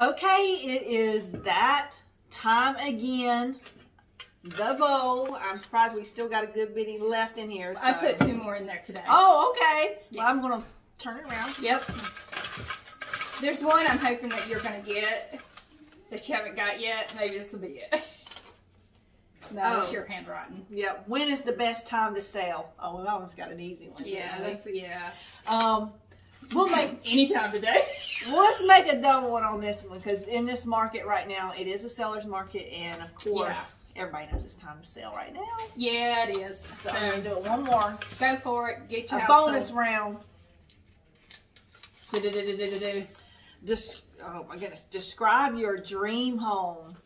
Okay, it is that time again. The bowl. I'm surprised we still got a good bitty left in here. I put two more in there today. Oh, okay. Yeah. Well, I'm gonna turn it around. Yep. There's one I'm hoping that you're gonna get that you haven't got yet. Maybe this will be it. No, it's Oh. your handwriting. Yeah. When is the best time to sell? Oh, we almost got an easy one. Yeah, that's yeah. Um, we'll make any time today. let's make a double one on this one because in this market right now, it is a seller's market, and of course, everybody knows it's time to sell right now. yeah, it is. So So I'm gonna do it one more, go for it. Get your a bonus sold. round. Do-do-do-do-do-do. Des- oh my goodness! Describe your dream home.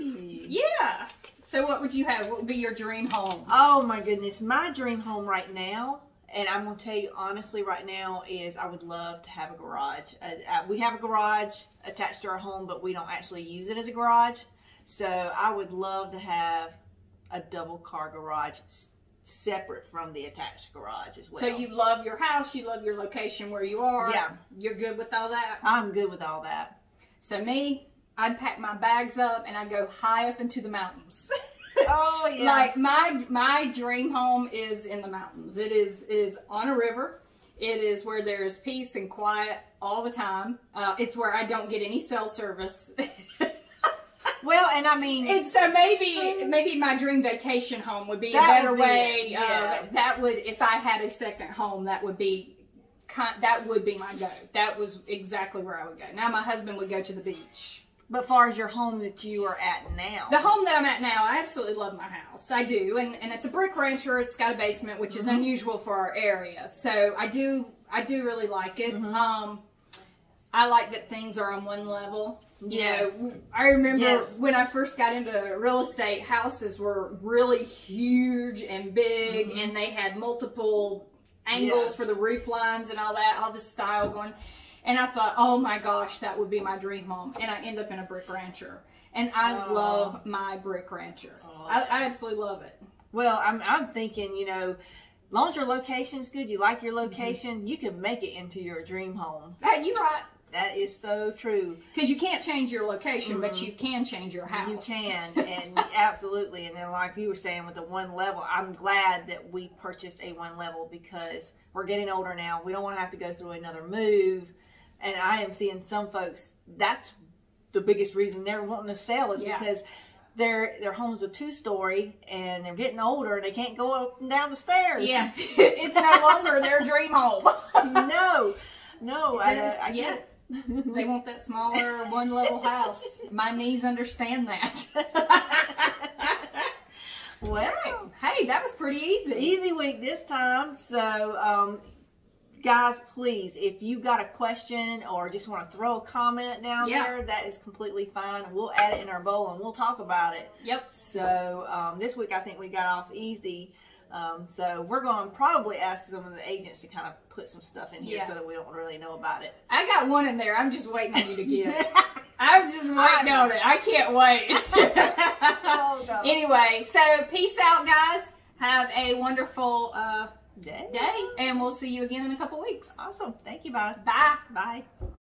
Yeah. So what would you have? What would be your dream home? Oh my goodness, my dream home right now, and I'm gonna tell you honestly, right now is I would love to have a garage. Uh, uh, we have a garage attached to our home, but we don't actually use it as a garage. So I would love to have a double car garage separate from the attached garage as well. So you love your house, you love your location where you are. Yeah. You're good with all that. I'm good with all that. So me, I'd pack my bags up and I'd go high up into the mountains. Oh yeah. Like my my dream home is in the mountains. It is it is on a river. It is where there's peace and quiet all the time. Uh, it's where I don't get any cell service. well, and I mean, and so maybe maybe my dream vacation home would be a better be way. yeah. Uh, that would if I had a second home, that would be that would be my go. That was exactly where I would go. Now my husband would go to the beach. But far as your home that you are at now, The home that I'm at now, I absolutely love my house. I do, and, and it's a brick rancher. It's got a basement, which is mm-hmm. unusual for our area. So I do, I do really like it. Mm-hmm. Um, I like that things are on one level. You Yes. know, I remember Yes. when I first got into real estate, houses were really huge and big, mm-hmm. and they had multiple angles Yes. for the roof lines and all that, all this style going. And I thought, oh my gosh, that would be my dream home. And I end up in a brick rancher. And I Oh. love my brick rancher. Oh. I, I absolutely love it. Well, I'm I'm thinking, you know, as long as your location's good, you like your Mm-hmm. location, you can make it into your dream home. Hey, you right. That is so true. Because you can't change your location, but you can change your house. You can, and absolutely. And then, like you were saying, with the one level, I'm glad that we purchased a one level because we're getting older now. We don't want to have to go through another move. And I am seeing some folks. That's the biggest reason they're wanting to sell is Yeah. because their their home's a two story and they're getting older and they can't go up and down the stairs. Yeah, it's no longer their dream home. no, no, I, I Yeah. get it. They want that smaller one level house. My knees understand that. well, hey, that was pretty easy. easy week this time. So, um, guys, please, if you got a question or just want to throw a comment down Yeah. there, that is completely fine. We'll add it in our bowl and we'll talk about it. Yep. So, um, this week I think we got off easy. Um, so we're going to probably ask some of the agents to kind of put some stuff in here Yeah. so that we don't really know about it. I got one in there. I'm just waiting for you to get it. I'm just waiting on it. I can't wait. Oh, no. Anyway, so peace out, guys. Have a wonderful uh, Day. day, and we'll see you again in a couple weeks. Awesome. Thank you, guys. Bye. Bye.